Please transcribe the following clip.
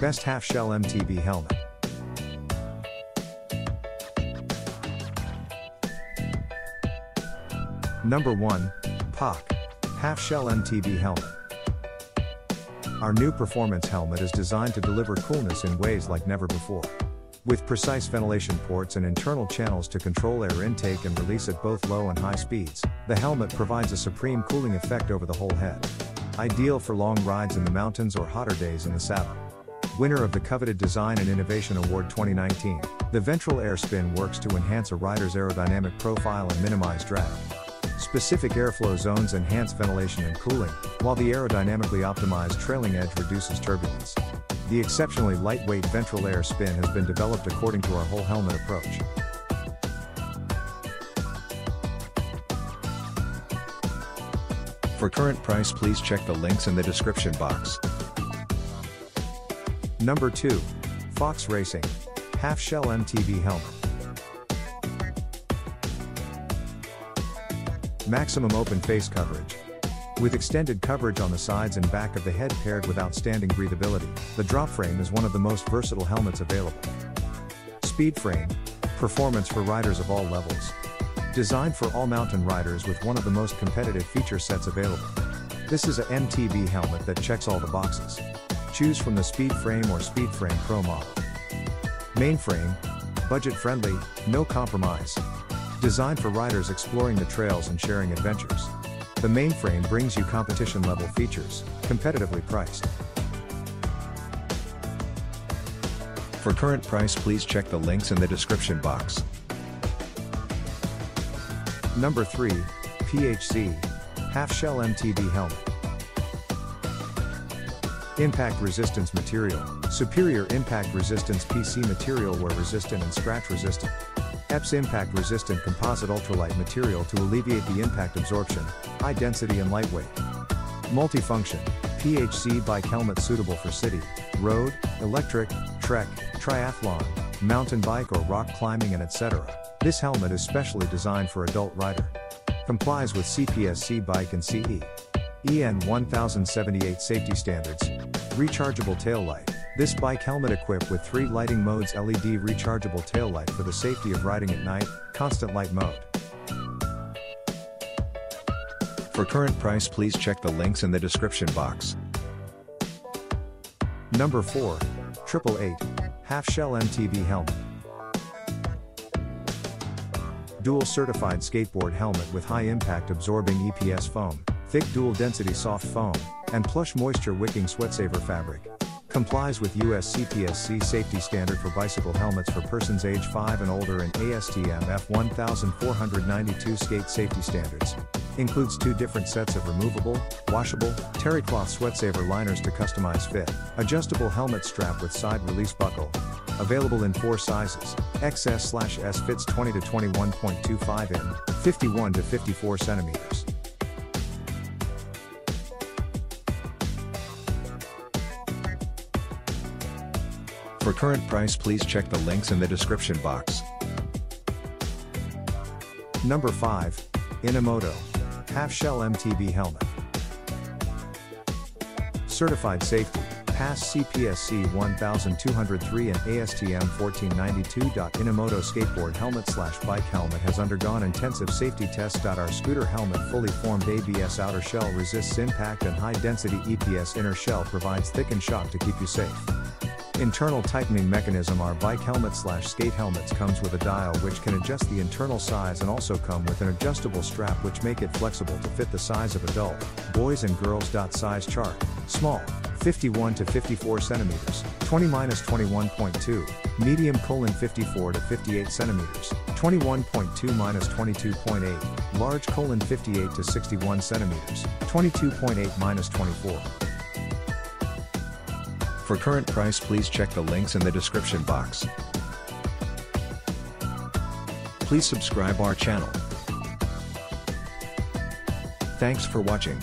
Best Half Shell MTB Helmet. Number 1, POC. Half Shell MTB Helmet. Our new performance helmet is designed to deliver coolness in ways like never before. With precise ventilation ports and internal channels to control air intake and release at both low and high speeds, the helmet provides a supreme cooling effect over the whole head. Ideal for long rides in the mountains or hotter days in the saddle. Winner of the coveted Design and Innovation Award 2019, the ventral air spin works to enhance a rider's aerodynamic profile and minimize drag. Specific airflow zones enhance ventilation and cooling, while the aerodynamically optimized trailing edge reduces turbulence. The exceptionally lightweight ventral air spin has been developed according to our whole helmet approach. For current price please check the links in the description box. Number 2. Fox Racing. Half Shell MTB Helmet. Maximum open face coverage. With extended coverage on the sides and back of the head paired with outstanding breathability, the drop frame is one of the most versatile helmets available. Speed frame. Performance for riders of all levels. Designed for all mountain riders with one of the most competitive feature sets available. This is a MTB helmet that checks all the boxes. Choose from the Speed Frame or Speed Frame Pro model. Mainframe. Budget friendly, no compromise. Designed for riders exploring the trails and sharing adventures. The mainframe brings you competition level features, competitively priced. For current price please check the links in the description box. Number 3, PHC, Half Shell MTB Helmet. Impact Resistance Material, Superior Impact Resistance PC material wear resistant and scratch resistant. EPS Impact Resistant Composite Ultralight material to alleviate the impact absorption, high density and lightweight. Multifunction, PHC bike helmet suitable for city, road, electric, trek, triathlon, mountain bike or rock climbing and etc. This helmet is specially designed for adult rider. Complies with CPSC bike and CE. EN 1078 safety standards. Rechargeable tail light. This bike helmet equipped with three lighting modes LED rechargeable tail light for the safety of riding at night, constant light mode. For current price please check the links in the description box. Number 4. Triple Eight. Half Shell MTB Helmet. Dual certified skateboard helmet with high impact absorbing EPS foam, thick dual density soft foam, and plush moisture wicking sweatsaver fabric. Complies with US CPSC safety standard for bicycle helmets for persons age 5 and older and ASTM F1492 skate safety standards. Includes two different sets of removable, washable, terry cloth sweatsaver liners to customize fit, adjustable helmet strap with side release buckle. Available in four sizes. XS S fits 20 to 21.25 in, 51 to 54 centimeters. For current price please check the links in the description box. Number 5. Inamoto. Half Shell MTB Helmet. Certified Safety. Pass CPSC 1203 and ASTM 1492. Inamoto skateboard helmet slash bike helmet has undergone intensive safety tests. Our scooter helmet fully formed ABS outer shell resists impact and high density EPS inner shell provides thickened shock to keep you safe. Internal tightening mechanism Our bike helmet slash skate helmets comes with a dial which can adjust the internal size and also come with an adjustable strap which make it flexible to fit the size of adult, boys and girls. Size chart, small, 51 to 54 centimeters, 20 minus 21.2, medium colon 54 to 58 centimeters, 21.2 minus 22.8, large colon 58 to 61 centimeters, 22.8 minus 24. For current price please check the links in the description box. Please subscribe our channel. Thanks for watching.